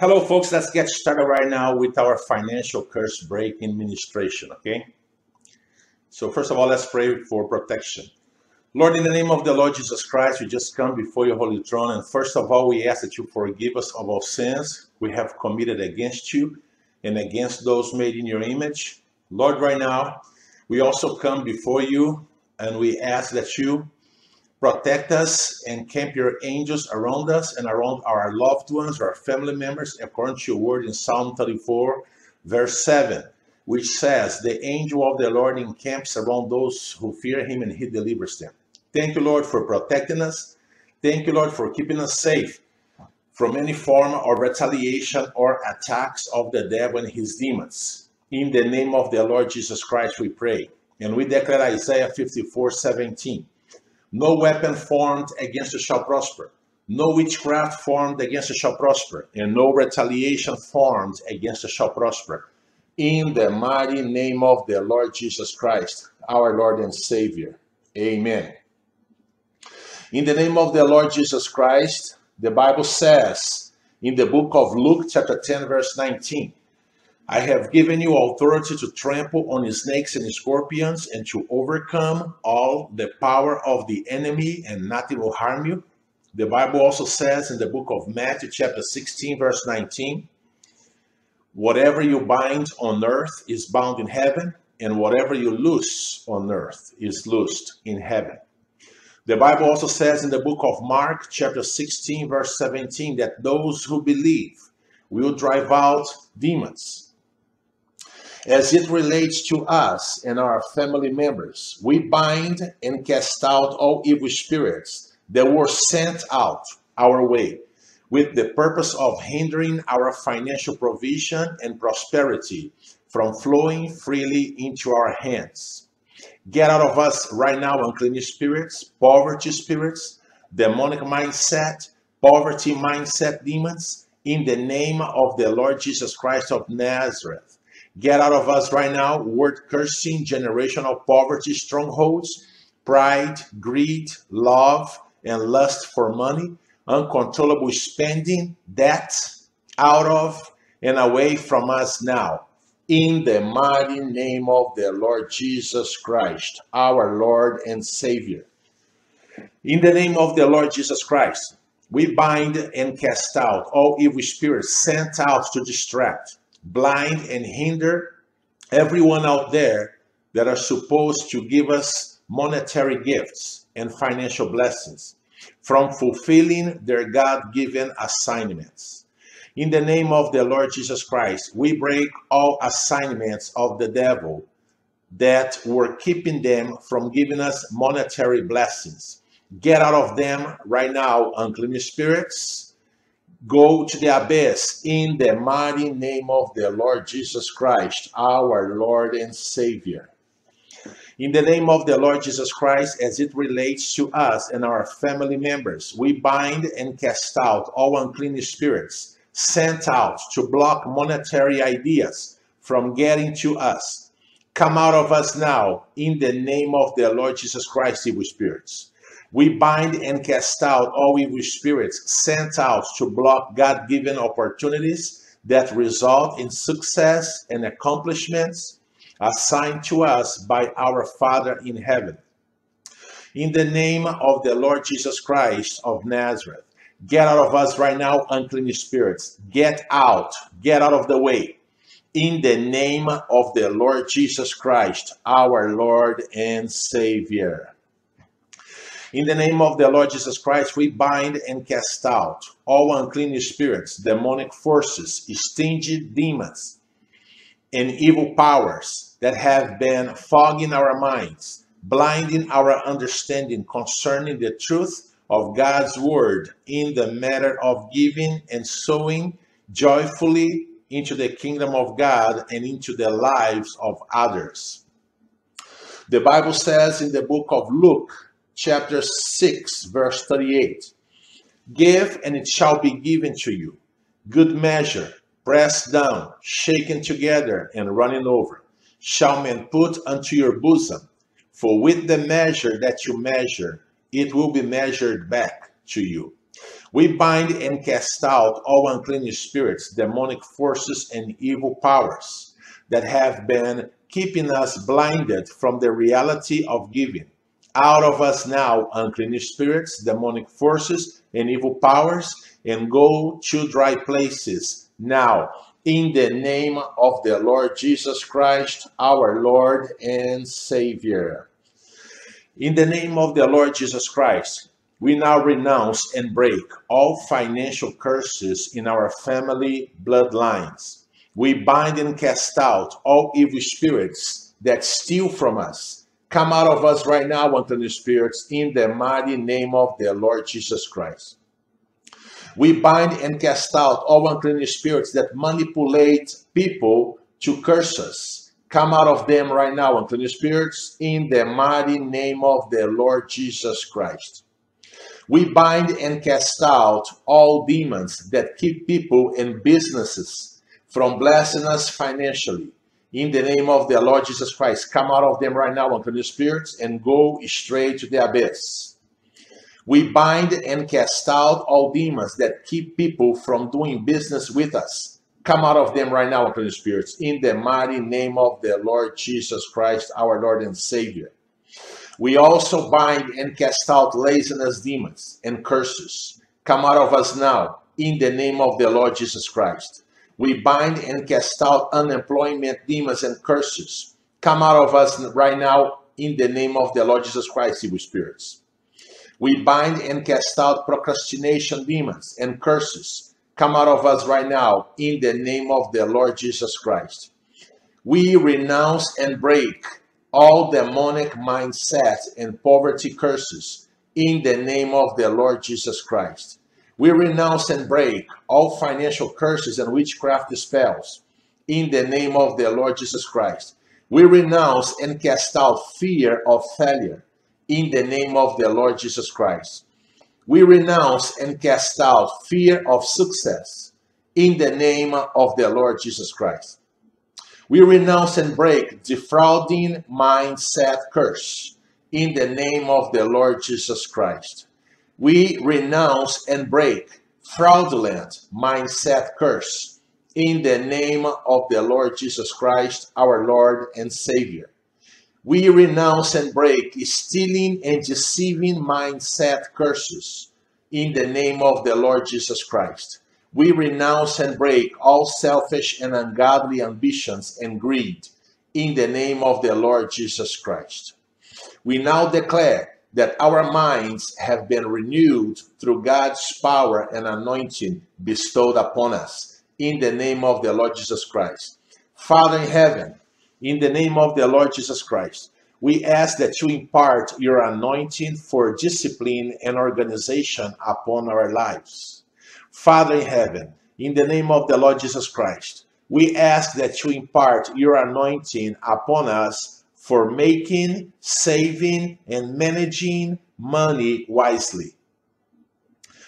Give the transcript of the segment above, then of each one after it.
Hello, folks. Let's get started right now with our financial curse break administration, okay? So, first of all, let's pray for protection. Lord, in the name of the Lord Jesus Christ, we just come before your holy throne. And first of all, we ask that you forgive us of all sins we have committed against you and against those made in your image. Lord, right now, we also come before you and we ask that you protect us and camp your angels around us and around our loved ones, our family members, according to your word in Psalm 34, verse 7, which says, The angel of the Lord encamps around those who fear him and he delivers them. Thank you, Lord, for protecting us. Thank you, Lord, for keeping us safe from any form of retaliation or attacks of the devil and his demons. In the name of the Lord Jesus Christ, we pray. And we declare Isaiah 54 17. No weapon formed against us shall prosper. No witchcraft formed against us shall prosper, and no retaliation formed against us shall prosper. In the mighty name of the Lord Jesus Christ, our Lord and Savior. Amen. In the name of the Lord Jesus Christ, the Bible says in the book of Luke, chapter 10, verse 19, I have given you authority to trample on snakes and scorpions and to overcome all the power of the enemy, and nothing will harm you. The Bible also says in the book of Matthew, chapter 16, verse 19, whatever you bind on earth is bound in heaven, and whatever you loose on earth is loosed in heaven. The Bible also says in the book of Mark, chapter 16, verse 17, that those who believe will drive out demons. As it relates to us and our family members, we bind and cast out all evil spirits that were sent out our way with the purpose of hindering our financial provision and prosperity from flowing freely into our hands. Get out of us right now, unclean spirits, poverty spirits, demonic mindset, poverty mindset demons, in the name of the Lord Jesus Christ of Nazareth. Get out of us right now, word cursing, generational poverty strongholds, pride, greed, love, and lust for money, uncontrollable spending, debt, out of and away from us now. In the mighty name of the Lord Jesus Christ, our Lord and Savior. In the name of the Lord Jesus Christ, we bind and cast out all evil spirits sent out to distract, blind, and hinder everyone out there that are supposed to give us monetary gifts and financial blessings from fulfilling their God given assignments. In the name of the Lord Jesus Christ, we break all assignments of the devil that were keeping them from giving us monetary blessings. Get out of them right now, unclean spirits. Go to the abyss in the mighty name of the Lord Jesus Christ, our Lord and Savior. In the name of the Lord Jesus Christ, as it relates to us and our family members, we bind and cast out all unclean spirits sent out to block monetary ideas from getting to us. Come out of us now in the name of the Lord Jesus Christ, evil spirits. We bind and cast out all evil spirits sent out to block God given opportunities that result in success and accomplishments assigned to us by our Father in heaven. In the name of the Lord Jesus Christ of Nazareth, Get out of us right now, unclean spirits. Get out. Get out of the way. In the name of the Lord Jesus Christ, our Lord and Savior. In the name of the Lord Jesus Christ, we bind and cast out all unclean spirits, demonic forces, stingy demons, and evil powers that have been fogging our minds, blinding our understanding concerning the truth of God's word in the matter of giving and sowing joyfully into the kingdom of God and into the lives of others. The Bible says in the book of Luke, chapter 6, verse 38 Give, and it shall be given to you. Good measure, pressed down, shaken together, and running over, shall men put unto your bosom. For with the measure that you measure, it will be measured back to you. We bind and cast out all unclean spirits, demonic forces, and evil powers that have been keeping us blinded from the reality of giving. Out of us now, unclean spirits, demonic forces, and evil powers, and go to dry places now. In the name of the Lord Jesus Christ, our Lord and Savior. In the name of the Lord Jesus Christ, we now renounce and break all financial curses in our family bloodlines. We bind and cast out all evil spirits that steal from us. Come out of us right now, unclean spirits, in the mighty name of the Lord Jesus Christ. We bind and cast out all unclean spirits that manipulate people to curse us. Come out of them right now, unclean spirits, in the mighty name of the Lord Jesus Christ. We bind and cast out all demons that keep people and businesses from blessing us financially. In the name of the Lord Jesus Christ, come out of them right now, unclean spirits, and go straight to the abyss. We bind and cast out all demons that keep people from doing business with us. Come out of them right now, unclean spirits, in the mighty name of the Lord Jesus Christ, our Lord and Savior. We also bind and cast out laziness demons and curses. Come out of us now in the name of the Lord Jesus Christ. We bind and cast out unemployment demons and curses. Come out of us right now in the name of the Lord Jesus Christ, evil spirits. We bind and cast out procrastination demons and curses. Come out of us right now in the name of the Lord Jesus Christ. We renounce and break all demonic mindsets and poverty curses in the name of the Lord Jesus Christ. We renounce and break all financial curses and witchcraft spells in the name of the Lord Jesus Christ. We renounce and cast out fear of failure in the name of the Lord Jesus Christ. We renounce and cast out fear of success in the name of the Lord Jesus Christ. We renounce and break defrauding mindset curse in the name of the Lord Jesus Christ. We renounce and break fraudulent mindset curse in the name of the Lord Jesus Christ, our Lord and Savior. We renounce and break stealing and deceiving mindset curses in the name of the Lord Jesus Christ. We renounce and break all selfish and ungodly ambitions and greed in the name of the Lord Jesus Christ. We now declare that our minds have been renewed through God's power and anointing bestowed upon us in the name of the Lord Jesus Christ. Father in heaven, in the name of the Lord Jesus Christ, we ask that you impart your anointing for discipline and organization upon our lives. Father in heaven, in the name of the Lord Jesus Christ, we ask that you impart your anointing upon us for making, saving, and managing money wisely.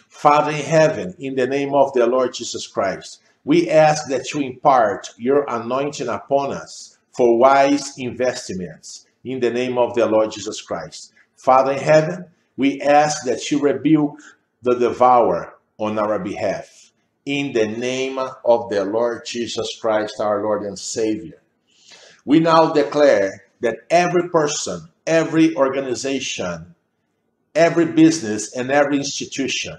Father in heaven, in the name of the Lord Jesus Christ, we ask that you impart your anointing upon us for wise investments in the name of the Lord Jesus Christ. Father in heaven, we ask that you rebuke the devourer on our behalf. In the name of the Lord Jesus Christ, our Lord and Savior. We now declare that every person, every organization, every business, and every institution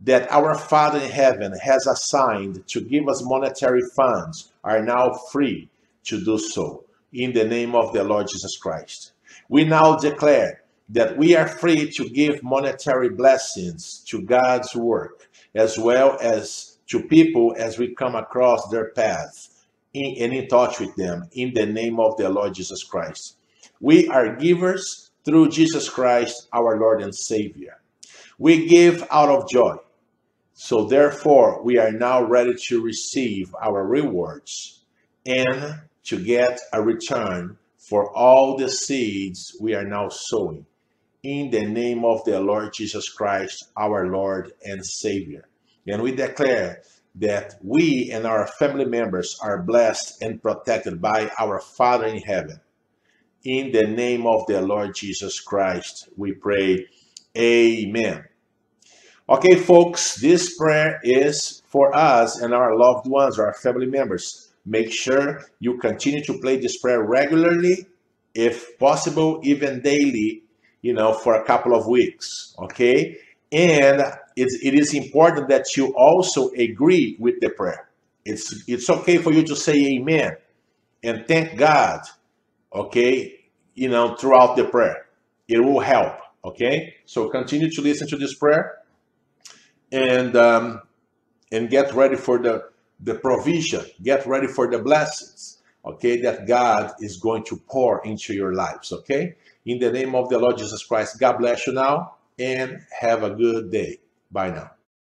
that our Father in heaven has assigned to give us monetary funds are now free to do so in the name of the Lord Jesus Christ. We now declare that we are free to give monetary blessings to God's work as well as to people as we come across their path in, and in touch with them in the name of the Lord Jesus Christ. We are givers through Jesus Christ, our Lord and Savior. We give out of joy. So therefore, we are now ready to receive our rewards and to get a return for all the seeds we are now sowing in the name of the Lord Jesus Christ, our Lord and Savior. And we declare that we and our family members are blessed and protected by our Father in heaven. In the name of the Lord Jesus Christ, we pray. Amen. Okay, folks, this prayer is for us and our loved ones, our family members. Make sure you continue to play this prayer regularly, if possible, even daily, you know, for a couple of weeks. Okay, and it's, it is important that you also agree with the prayer. It's it's okay for you to say amen and thank God, okay, you know, throughout the prayer. It will help, okay? So continue to listen to this prayer and um, and get ready for the the provision, get ready for the blessings, okay, that God is going to pour into your lives, okay? In the name of the Lord Jesus Christ, God bless you now and have a good day. Bye now.